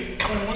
It's clean.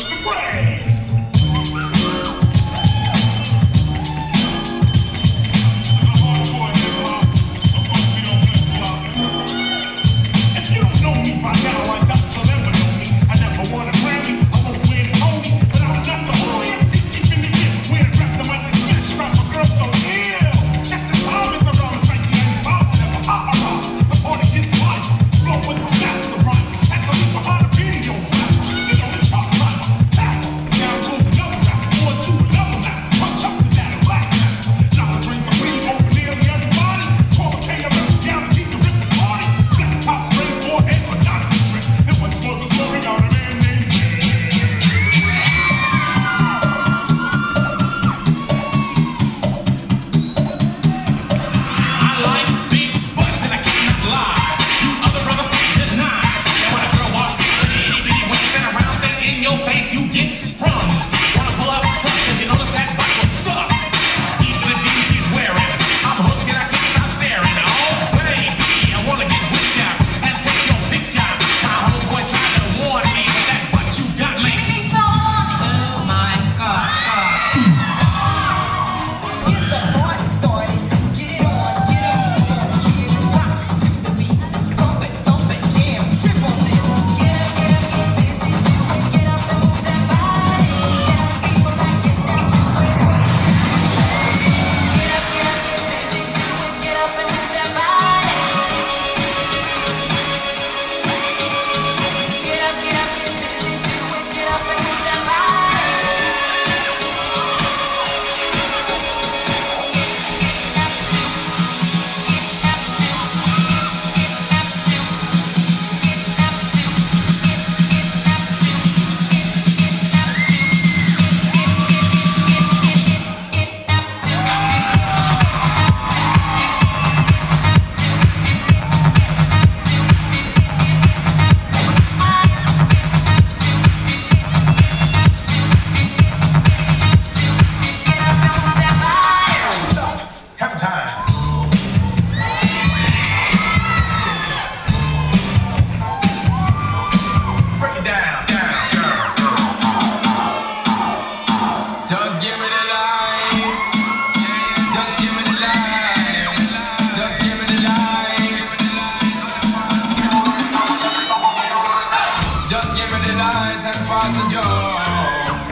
passenger.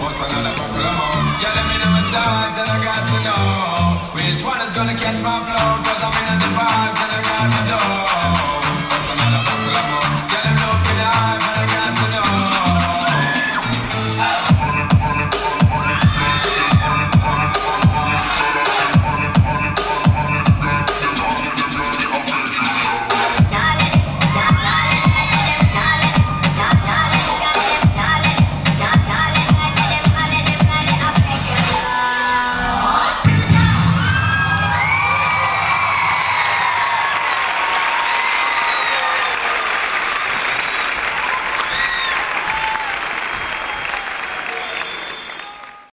What's another buckle of Yeah, let me know my sides and I got to know which one is gonna catch my flow. Cause I'm